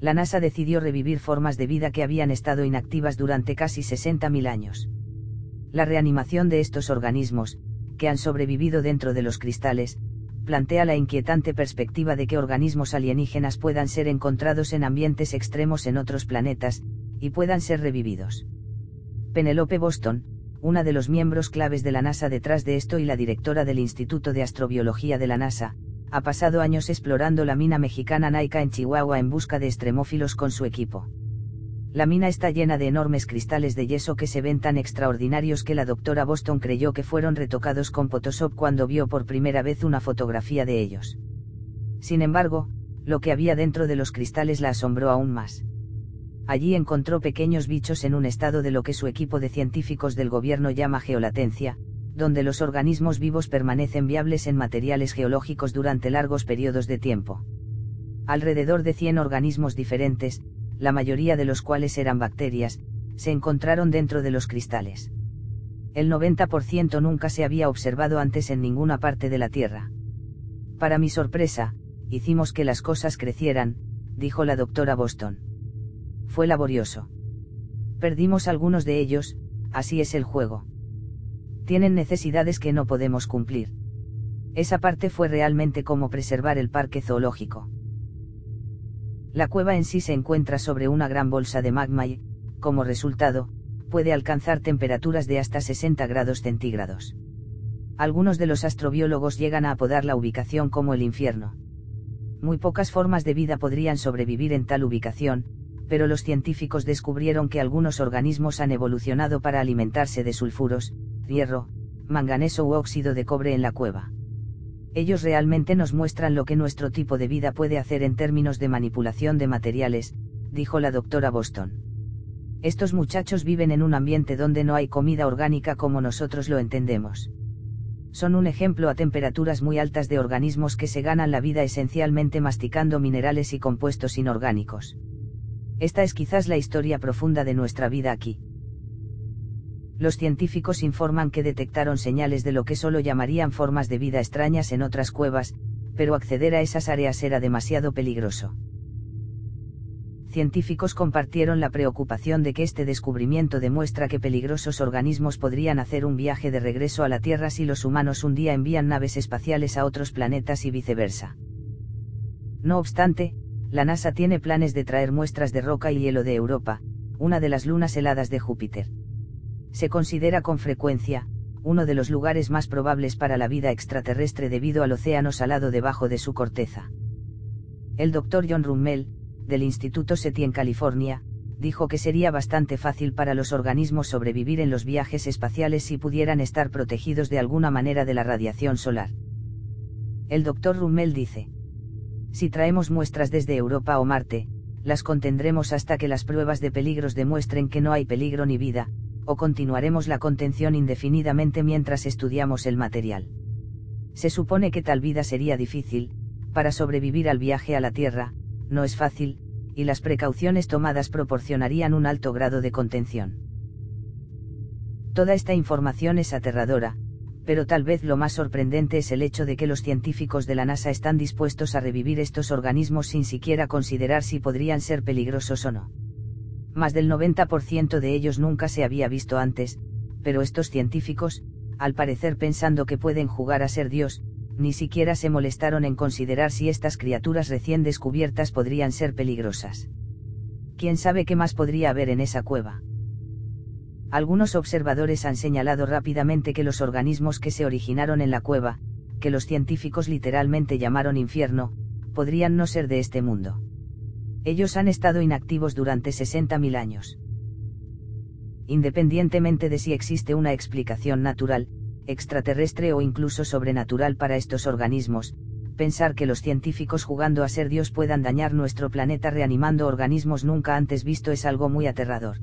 La NASA decidió revivir formas de vida que habían estado inactivas durante casi 60.000 años. La reanimación de estos organismos, que han sobrevivido dentro de los cristales, plantea la inquietante perspectiva de que organismos alienígenas puedan ser encontrados en ambientes extremos en otros planetas, y puedan ser revividos. Penelope Boston, una de los miembros claves de la NASA detrás de esto y la directora del Instituto de Astrobiología de la NASA, ha pasado años explorando la mina mexicana Naica en Chihuahua en busca de extremófilos con su equipo. La mina está llena de enormes cristales de yeso que se ven tan extraordinarios que la doctora Boston creyó que fueron retocados con Photoshop cuando vio por primera vez una fotografía de ellos. Sin embargo, lo que había dentro de los cristales la asombró aún más. Allí encontró pequeños bichos en un estado de lo que su equipo de científicos del gobierno llama geolatencia, donde los organismos vivos permanecen viables en materiales geológicos durante largos periodos de tiempo. Alrededor de 100 organismos diferentes, la mayoría de los cuales eran bacterias, se encontraron dentro de los cristales. El 90% nunca se había observado antes en ninguna parte de la Tierra. Para mi sorpresa, hicimos que las cosas crecieran, dijo la doctora Boston. Fue laborioso. Perdimos algunos de ellos, así es el juego. Tienen necesidades que no podemos cumplir. Esa parte fue realmente como preservar el parque zoológico. La cueva en sí se encuentra sobre una gran bolsa de magma y, como resultado, puede alcanzar temperaturas de hasta 60 grados centígrados. Algunos de los astrobiólogos llegan a apodar la ubicación como el infierno. Muy pocas formas de vida podrían sobrevivir en tal ubicación, pero los científicos descubrieron que algunos organismos han evolucionado para alimentarse de sulfuros, hierro, manganeso u óxido de cobre en la cueva ellos realmente nos muestran lo que nuestro tipo de vida puede hacer en términos de manipulación de materiales, dijo la doctora Boston. Estos muchachos viven en un ambiente donde no hay comida orgánica como nosotros lo entendemos. Son un ejemplo a temperaturas muy altas de organismos que se ganan la vida esencialmente masticando minerales y compuestos inorgánicos. Esta es quizás la historia profunda de nuestra vida aquí los científicos informan que detectaron señales de lo que solo llamarían formas de vida extrañas en otras cuevas, pero acceder a esas áreas era demasiado peligroso. Científicos compartieron la preocupación de que este descubrimiento demuestra que peligrosos organismos podrían hacer un viaje de regreso a la Tierra si los humanos un día envían naves espaciales a otros planetas y viceversa. No obstante, la NASA tiene planes de traer muestras de roca y hielo de Europa, una de las lunas heladas de Júpiter se considera con frecuencia, uno de los lugares más probables para la vida extraterrestre debido al océano salado debajo de su corteza. El doctor John Rummel, del Instituto SETI en California, dijo que sería bastante fácil para los organismos sobrevivir en los viajes espaciales si pudieran estar protegidos de alguna manera de la radiación solar. El doctor Rummel dice, si traemos muestras desde Europa o Marte, las contendremos hasta que las pruebas de peligros demuestren que no hay peligro ni vida, o continuaremos la contención indefinidamente mientras estudiamos el material. Se supone que tal vida sería difícil, para sobrevivir al viaje a la Tierra, no es fácil, y las precauciones tomadas proporcionarían un alto grado de contención. Toda esta información es aterradora, pero tal vez lo más sorprendente es el hecho de que los científicos de la NASA están dispuestos a revivir estos organismos sin siquiera considerar si podrían ser peligrosos o no más del 90% de ellos nunca se había visto antes, pero estos científicos, al parecer pensando que pueden jugar a ser Dios, ni siquiera se molestaron en considerar si estas criaturas recién descubiertas podrían ser peligrosas. ¿Quién sabe qué más podría haber en esa cueva? Algunos observadores han señalado rápidamente que los organismos que se originaron en la cueva, que los científicos literalmente llamaron infierno, podrían no ser de este mundo ellos han estado inactivos durante 60.000 años. Independientemente de si existe una explicación natural, extraterrestre o incluso sobrenatural para estos organismos, pensar que los científicos jugando a ser Dios puedan dañar nuestro planeta reanimando organismos nunca antes visto es algo muy aterrador.